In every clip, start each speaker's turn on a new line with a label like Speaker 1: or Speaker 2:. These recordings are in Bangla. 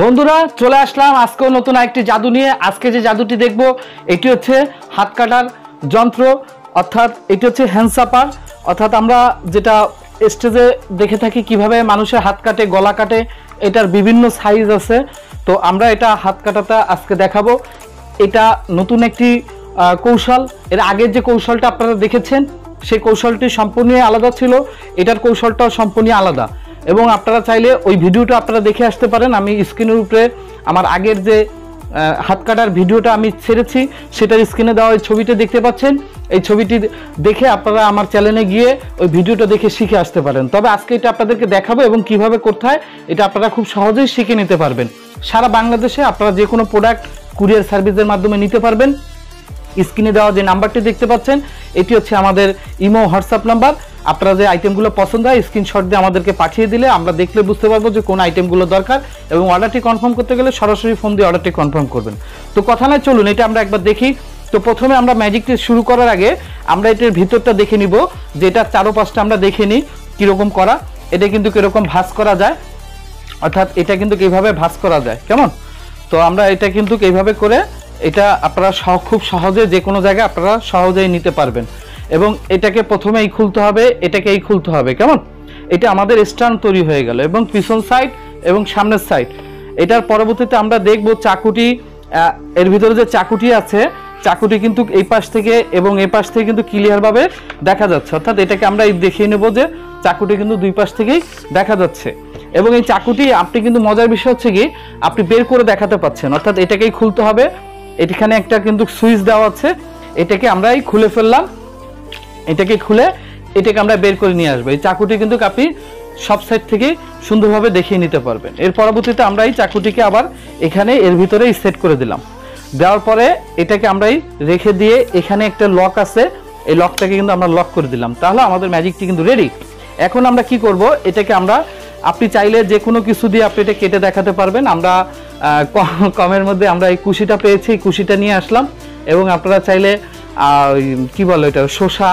Speaker 1: বন্ধুরা, চলে আসলাম আজকেও নতুন একটি জাদু নিয়ে। আজকে যে জাদুটি দেখব, এটি হচ্ছে হাত কাটার যন্ত্র, অর্থাৎ এটি হচ্ছে হ্যান্ডসাপার অর্থাৎ আমরা যেটা স্টেজে দেখে থাকি কীভাবে মানুষের হাত কাটে, গলা কাটে, এটার বিভিন্ন সাইজ আছে। তো আমরা এটা হাত কাটাটা আজকে দেখাবো। এটা নতুন একটি কৌশল। এর আগের যে কৌশলটা আপনারা দেখেছেন, সেই কৌশলটি সম্পূর্ণই আলাদা ছিল। এটার কৌশলটাও সম্পূর্ণই আলাদা। এবং আপনারা চাইলে ওই ভিডিওটা আপনারা দেখে আসতে পারেন। আমি স্ক্রিনের উপরে আমার আগের যে হাত কাটার ভিডিওটা আমি ছেড়েছি, সেটার স্ক্রিনে দেওয়া ওই ছবিটা দেখতে পাচ্ছেন। এই ছবিটি দেখে আপনারা আমার চ্যানেলে গিয়ে ওই ভিডিওটা দেখে শিখে আসতে পারেন। তবে আজকে এটা আপনাদেরকে দেখাবো এবং কীভাবে করতে হয়, এটা আপনারা খুব সহজেই শিখে নিতে পারবেন। সারা বাংলাদেশে আপনারা যে কোনো প্রোডাক্ট কুরিয়ার সার্ভিসের মাধ্যমে নিতে পারবেন। স্ক্রিনে দেওয়া যে নাম্বারটি দেখতে পাচ্ছেন, এটি হচ্ছে আমাদের ইমো, হোয়াটসঅ্যাপ নাম্বার আপনারা যে আইটেমগুলো পছন্দ হয় স্ক্রিনশট দিয়ে আমাদেরকে পাঠিয়ে দিলে আমরা দেখলে বুঝতে পারব যে কোন আইটেমগুলো দরকার এবং অর্ডারটি কনফার্ম করতে গেলে সরাসরি ফোন দিয়ে অর্ডারটি কনফার্ম করবেন। তো কথা নয় চলুন, এটা আমরা একবার দেখি। তো প্রথমে আমরা ম্যাজিকটি শুরু করার আগে আমরা এটার ভিতরটা দেখে নিব যে এটার চারোপাশটা আমরা দেখে নিই, কীরকম করা। এটা কিন্তু কীরকম ভাঁজ করা যায়, অর্থাৎ এটা কিন্তু এইভাবে ভাঁজ করা যায়, কেমন? তো আমরা এটা কিন্তু এইভাবে করে, এটা আপনারা খুব সহজে যে কোনো জায়গায় আপনারা সহজেই নিতে পারবেন। এবং এটাকে প্রথমে এই খুলতে হবে এটাকে এই খুলতে হবে, কেমন? এটা আমাদের স্ট্যান্ড তৈরি হয়ে গেল এবং পিছন সাইড এবং সামনের সাইড। এটার পরবর্তীতে আমরা দেখব চাকুটি এর ভিতরে যে চাকুটি আছে, চাকুটি কিন্তু এই পাশ থেকে এবং এই পাশ থেকে কিন্তু ক্লিয়ারভাবে দেখা যাচ্ছে। অর্থাৎ এটাকে আমরা এই দেখিয়ে নেব যে চাকুটি কিন্তু দুই পাশ থেকেই দেখা যাচ্ছে। এবং এই চাকুটি আপনি কিন্তু মজার বিষয় হচ্ছে কি, আপনি বের করে দেখাতে পাচ্ছেন। অর্থাৎ এটাকেই খুলতে হবে। এখানে একটা কিন্তু সুইচ দেওয়া আছে। এটাকে আমরাই খুলে ফেললাম। এটাকে খুলে এটাকে আমরা বের করে নিয়ে আসব। এই চাকুটি কিন্তু আপনি সব সাইড থেকে সুন্দরভাবে দেখিয়ে নিতে পারবেন। এর পরবর্তীতে আমরা এই চাকুটিকে আবার এখানে এর ভিতরে সেট করে দিলাম। দেওয়ার পরে এটাকে আমরা রেখে দিয়ে এখানে একটা লক আছে। এই লকটাকে কিন্তু আমরা লক করে দিলাম। তাহলে আমাদের ম্যাজিকটি কিন্তু রেডি এখন আমরা কি করব? এটাকে আমরা, আপনি চাইলে যে কোনো কিছু দিয়ে আপনি এটা কেটে দেখাতে পারবেন। আমরা কমের মধ্যে আমরা এই কুশিটা পেয়েছি। কুশিটা নিয়ে আসলাম। এবং আপনারা চাইলে কি বলে এটা শসা,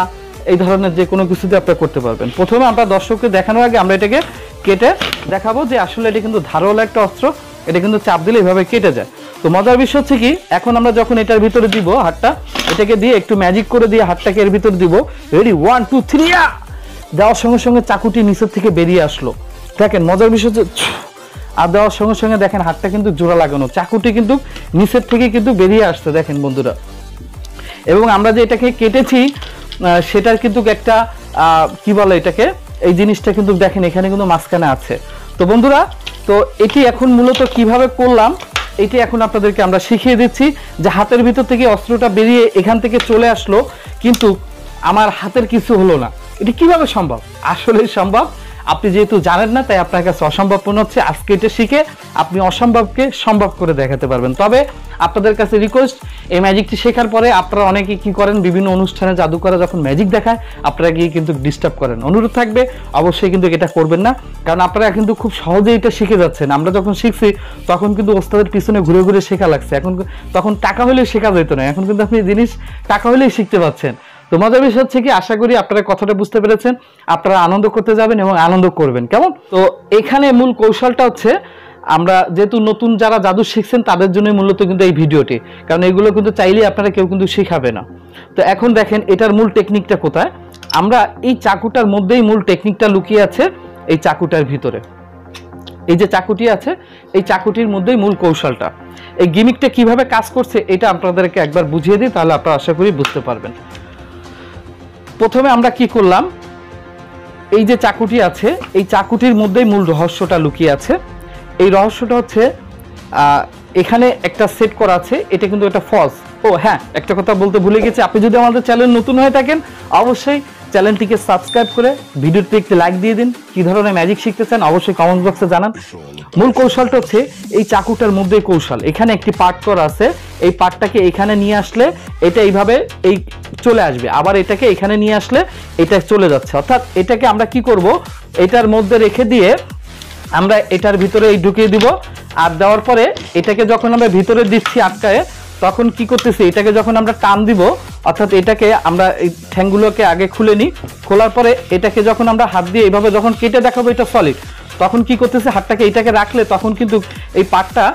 Speaker 1: এই ধরনের যে কোনো কিছু দিয়ে আপনারা করতে পারবেন। প্রথমে আমরা দর্শককে দেখানোর আগে আমরা এটাকে কেটে দেখাবো যে আসলে এটা কিন্তু ধারালো একটা অস্ত্র, এটা কিন্তু চাপ দিলে এভাবে কেটে যায়। তো মজার বিষয় হচ্ছে কি, এখন আমরা যখন এটার ভিতরে দিব হাতটা, এটাকে দিয়ে একটু ম্যাজিক করে দিয়ে হাতটাকে এর ভিতরে দিব। রেডি ওয়ান টু থ্রি দেওয়ার সঙ্গে সঙ্গে চাকুটি নিচের থেকে বেরিয়ে আসলো। দেখেন, মজার বিষয় হচ্ছে আর দেওয়ার সঙ্গে সঙ্গে দেখেন হাতটা কিন্তু জোড়া লাগানো, চাকুটি কিন্তু নিচের থেকে কিন্তু বেরিয়ে আসছে দেখেন বন্ধুরা। এবং আমরা যে এটাকে কেটেছি সেটার কিন্তু একটা কি বলে এটাকে, এই জিনিসটা কিন্তু দেখেন এখানে কিন্তু মাঝখানে আছে। তো বন্ধুরা, তো এটি এখন মূলত কীভাবে করলাম, এটি এখন আপনাদেরকে আমরা শিখিয়ে দিচ্ছি যে হাতের ভিতর থেকে অস্ত্রটা বেরিয়ে এখান থেকে চলে আসলো, কিন্তু আমার হাতের কিছু হলো না। এটি কীভাবে সম্ভব? আসলে সম্ভব। আপনি যেহেতু জানেন না, তাই আপনার কাছে অসম্ভব মনে হচ্ছে। আজকে এটা শিখে আপনি অসম্ভবকে সম্ভব করে দেখাতে পারবেন। তবে আপনাদের কাছে রিকোয়েস্ট এই ম্যাজিকটি শেখার পরে আপনারা অনেকে কি করেন, বিভিন্ন অনুষ্ঠানে জাদুকরা যখন ম্যাজিক দেখায়, আপনারা গিয়ে কিন্তু ডিস্টার্ব করেন। অনুরোধ থাকবে, অবশ্যই কিন্তু এটা করবেন না, কারণ আপনারা কিন্তু খুব সহজেই এটা শিখে যাচ্ছেন। আমরা যখন শিখছি, তখন কিন্তু ওস্তাদের পিছনে ঘুরে ঘুরে শেখা লাগছে। এখন তখন টাকা হলেও শেখা যেত না। এখন কিন্তু আপনি জিনিস টাকা হলেই শিখতে পাচ্ছেন। তো মজার বিষয় হচ্ছে কি, আশা করি আপনারা কথাটা বুঝতে পেরেছেন, আপনারা আনন্দ করতে যাবেন এবং আনন্দ করবেন। কেমন? তো এখানে মূল কৌশলটা হচ্ছে, আমরা যেহেতু নতুন যারা জাদু শিখছেন, তাদের জন্যই মূলত কিন্তু এই ভিডিওটি। কারণ এগুলো কিন্তু চাইলেই আপনারা কেউ কিন্তু শিখাবে না। তো এখন দেখেন, এটার মূল টেকনিকটা কোথায়? আমরা এই চাকুটার মধ্যেই মূল টেকনিকটা লুকিয়ে আছে, এই চাকুটার ভিতরে। এই যে চাকুটি আছে, এই চাকুটির মধ্যেই মূল কৌশলটা। এই গিমিকটা কীভাবে কাজ করছে, এটা আপনাদেরকে একবার বুঝিয়ে দিই, তাহলে আপনারা আশা করি বুঝতে পারবেন। প্রথমে আমরা কি করলাম? এই যে চাকুটি আছে, এই চাকুটির মধ্যেই মূল রহস্যটা লুকিয়ে আছে। এই রহস্যটা হচ্ছে এখানে একটা সেট করা আছে, এটা কিন্তু একটা ফলস ও হ্যাঁ একটা কথা বলতে ভুলে গেছি। আপনি যদি আমাদের চ্যানেল নতুন হয়ে থাকেন, অবশ্যই চ্যানেলটিকে সাবস্ক্রাইব করে ভিডিওতে একটি লাইক দিয়ে দিন। কি ধরনের ম্যাজিক শিখতে চান অবশ্যই কমেন্ট বক্সে জানান। মূল কৌশলটা হচ্ছে এই চাকুটার মধ্যেই কৌশল। এখানে একটি পার্ট করা আছে। এই পার্টটাকে এখানে নিয়ে আসলে এটা এইভাবে এই চলে আসবে। আবার এটাকে এখানে নিয়ে আসলে এটা চলে যাচ্ছে। অর্থাৎ এটাকে আমরা কি করব? এটার মধ্যে রেখে দিয়ে আমরা এটার ভিতরে এই ঢুকিয়ে দিব। আর দেওয়ার পরে এটাকে যখন আমরা ভিতরে দিচ্ছি আটকায় তখন কি করতেছে, এটাকে যখন আমরা টান দিব, অর্থাৎ এটাকে আমরা এই ঠ্যাংগুলোকে আগে খুলে নিই, খোলার পরে এটাকে যখন আমরা হাত দিয়ে এইভাবে যখন কেটে দেখাবো এটা সলিড তখন কি করতেছে, হাতটাকে এইটাকে রাখলে তখন কিন্তু এই পাটটা,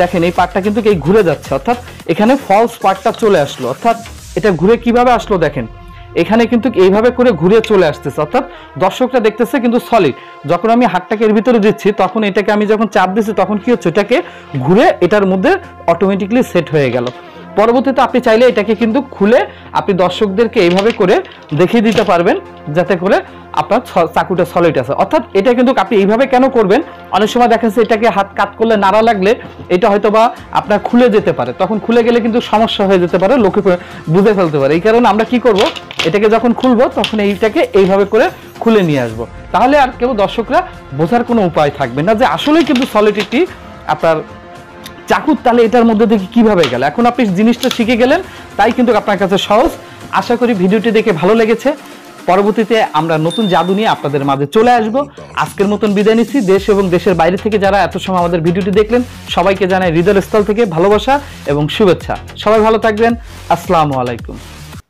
Speaker 1: দেখেন এই পাটটা কিন্তু এই ঘুরে যাচ্ছে, অর্থাৎ এখানে ফলস পাটটা চলে আসলো, অর্থাৎ এটা ঘুরে কীভাবে আসলো দেখেন। এখানে কিন্তু এইভাবে করে ঘুরে চলে আসতেছে। অর্থাৎ দর্শকরা দেখতেছে কিন্তু সলিড যখন আমি হাতটাকে এর ভিতরে দিচ্ছি, তখন এটাকে আমি যখন চাপ দিচ্ছি, তখন কি হচ্ছে? এটাকে ঘুরে এটার মধ্যে অটোমেটিকলি সেট হয়ে গেল। পরবর্তীতে আপনি চাইলে এটাকে কিন্তু খুলে আপনি দর্শকদেরকে এইভাবে করে দেখিয়ে দিতে পারবেন, যাতে করে আপনার চাকুটা সলিড আছে। অর্থাৎ এটা কিন্তু আপনি এইভাবে কেন করবেন? অনেক সময় দেখা যাচ্ছে এটাকে হাত কাট করলে নাড়া লাগলে এটা হয়তো বা আপনার খুলে যেতে পারে। তখন খুলে গেলে কিন্তু সমস্যা হয়ে যেতে পারে, লোকে বুঝে ফেলতে পারে। এই কারণে আমরা কি করব? এটাকে যখন খুলবো, তখন এইটাকে এইভাবে করে খুলে নিয়ে আসব। তাহলে আর কেউ দর্শকরা বোঝার কোনো উপায় থাকবে না যে আসলেই কিন্তু সলিড একটি আপনার চাকুর তাহলে এটার মধ্যে থেকে কীভাবে গেল। এখন আপনি জিনিসটা শিখে গেলেন, তাই কিন্তু আপনার কাছে সহজ। আশা করি ভিডিওটি দেখে ভালো লেগেছে। পরবর্তীতে আমরা নতুন জাদু নিয়ে আপনাদের মাঝে চলে আসব। আজকের মতন বিদায় নিচ্ছি। দেশ এবং দেশের বাইরে থেকে যারা এত সময় আমাদের ভিডিওটি দেখলেন, সবাইকে জানাই হৃদয়স্থল থেকে ভালোবাসা এবং শুভেচ্ছা। সবাই ভালো থাকবেন। আসসালামু আলাইকুম।